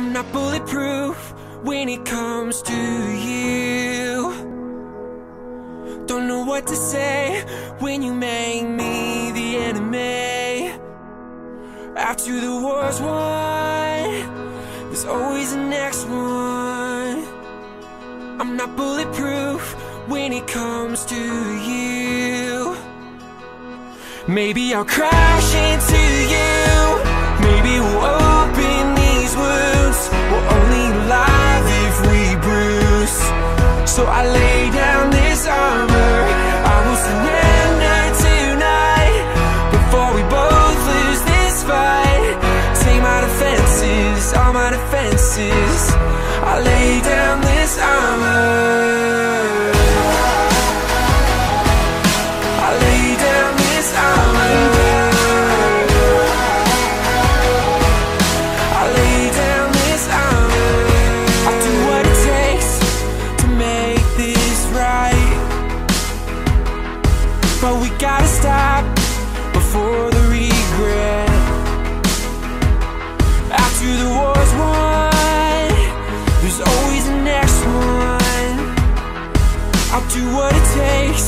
I'm not bulletproof when it comes to you. Don't know what to say when you make me the enemy. After the war's won, there's always the next one. I'm not bulletproof when it comes to you. Maybe I'll crash into you. Maybe we'll So I lay down this armor. I will surrender tonight before we both lose this fight. Take my defenses, all my defenses. I lay down stop before the regret. After the war's won, there's always the next one. I'll do what it takes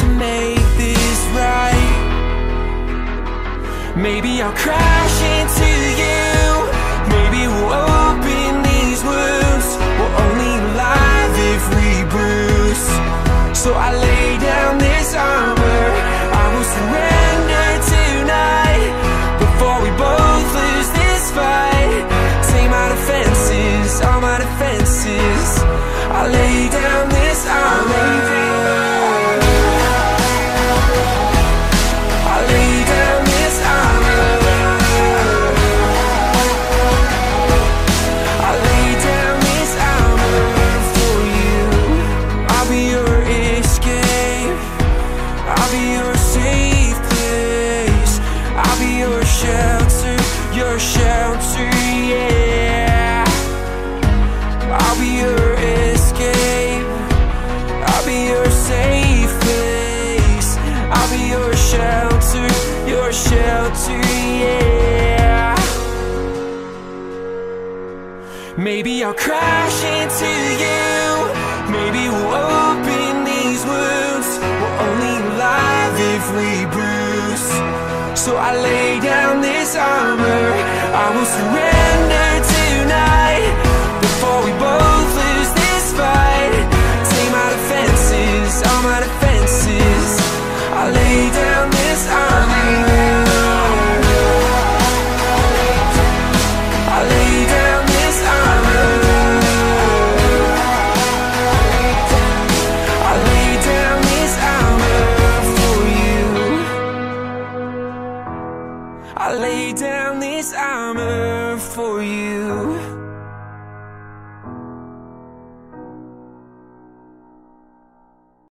to make this right. Maybe I'll crash into I'll be your safe place. I'll be your shelter, your shelter, yeah. I'll be your escape. I'll be your safe place. I'll be your shelter, your shelter, yeah. Maybe I'll crash into you. Maybe we'll we bruise. So I lay down this armor. I will surrender I lay down this armor for you.